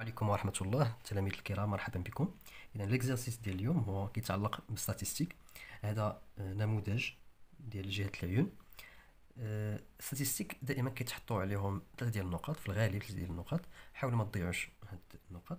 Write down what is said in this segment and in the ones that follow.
عليكم ورحمة الله. التلاميذ الكرام مرحبا بكم. إذا ليكزارسيس ديال اليوم هو كيتعلق بالستاتيستيك هذا نموذج ديال جهة العيون. ستاتيستيك دائما كيتحطوا عليهم ثلاثة ديال النقط في الغالب ثلاثة ديال النقط حاولوا ما تضيعوش هاد النقط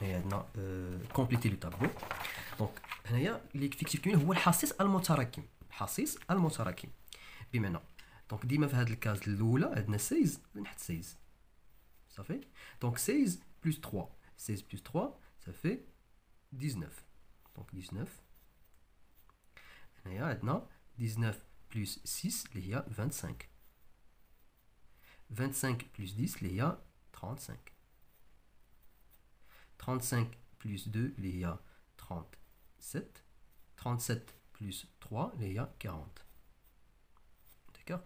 هنايا عندنا كومبليتي لو تابلو دونك هنايا ليفيكتيف كيمولي هو الحصيص المتراكم الحصيص المتراكم بمعنى دونك ديما في هاد الكاز الاولى عندنا 16 نحط 16 صافي دونك 16 بلس 3 16 بلس 3 ça fait 19 donc 19 هنايا عندنا 19 plus 6 اللي هي 25 25 plus 10 اللي هي 35 35 plus 2 اللي هي 37 37 plus 3 اللي هي 40 داكوغ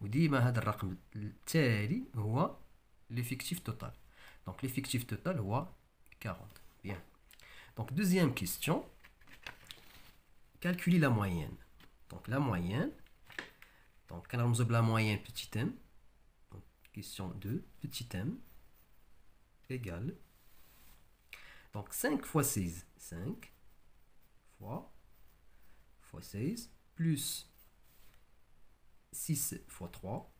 وديما هذا الرقم التالي هو ليفيكتيف توتال دونك ليفيكتيف توتال هو 40 Bien. Donc, deuxième question. Calculer la moyenne. Donc, la moyenne. Donc, quand on la moyenne, petit m. Donc, question 2, petit m. Égale. donc, 5 fois 16. 5 fois, fois 16. Plus 6 fois 3.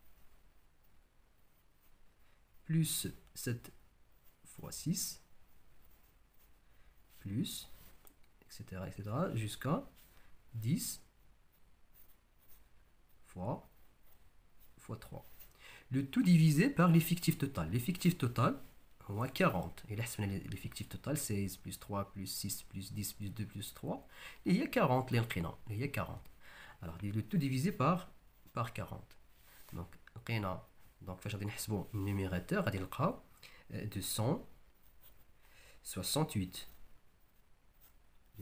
Plus 7 fois 6 plus, etc., etc., jusqu'à 10 fois, fois 3. Le tout divisé par l'effectif total. L'effectif total, a 40. Et là, l'effectif total, 16 plus 3 plus 6 plus 10 plus 2 plus 3. il y a 40, il y a 40. Alors, le tout divisé par, par 40. Donc, donc, je vais le numérateur, 268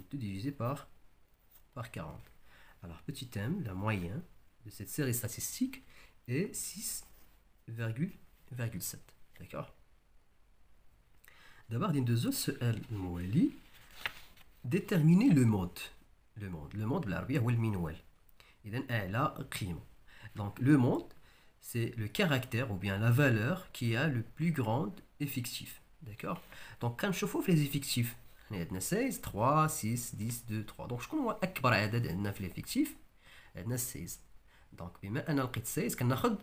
tout divisé par 40. Alors, petit m, la moyenne de cette série statistique est 6,7. D'accord? D'abord, d'une deux autres, déterminer le mode. Le mode. Le mode, l'arbitre ou le minouel. Il a Donc, le mode, c'est le caractère ou bien la valeur qui a le plus grand effectif. D'accord Donc, quand je chauffe les effectifs, هنا عندنا 16 3 6 10 2 3 دونك شكون هو اكبر عدد عندنا في ليفيكتيف عندنا 16 دونك بما انا لقيت 16 كناخذ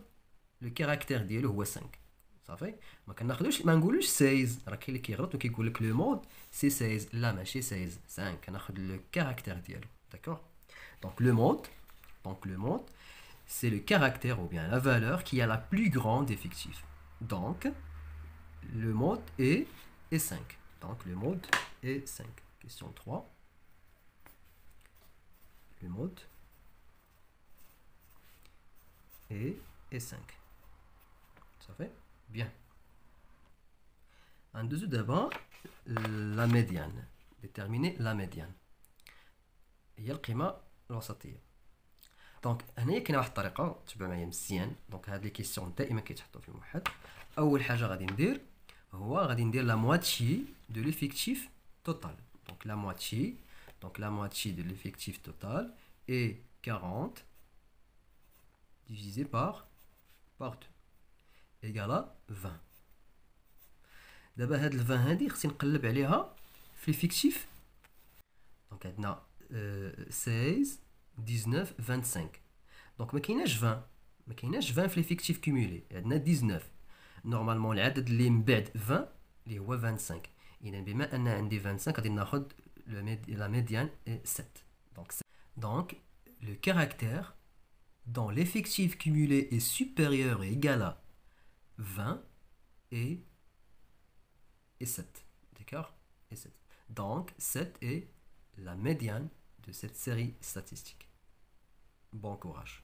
لو كاركتير ديالو هو 5 صافي ما كناخذوش ما نقولوش 16 راه كاين اللي كيغلط وكيقول لك لو مود سي 16 لا ماشي 16 5 كناخذ لو كاركتير ديالو داكور دونك لو مود دونك لو مود c'est le caractère ou bien la valeur qui a la plus grande effectif. Donc, le mode est, est 5. Donc, le mode et 5. Question 3. Le mode et, et 5. Ça fait Bien. En dessous d'abord, la médiane. Déterminer la médiane. هي القيمة الوسطية. دونك هنايا كاينه واحد الطريقة تبع معايا مزيان دونك هاد لي كيسيون دائما كيتحطوا في الموحد أول حاجة غادي ندير هو غادي ندير لا مواتشي دو ليفيكتيف total. Donc la moitié, donc la moitié de l'effectif total est 40 divisé par, par 2 égale à 20. دابا هاد ال 20 هادي خصني نقلب عليها في ليفيكتيف دونك عندنا 16 19 25 دونك ما كايناش 20 ما كايناش 20 في ليفيكتيف كومولي عندنا 19 نورمالمون العدد اللي من بعد 20 اللي هو 25 إذا بما أن عندي 25 غادي ناخذ la médiane est 7. Donc, donc le caractère dont l'effectif cumulé est supérieur et égal à 20 et, et 7. D'accord? Et 7. Donc 7 est la médiane de cette série statistique. Bon courage.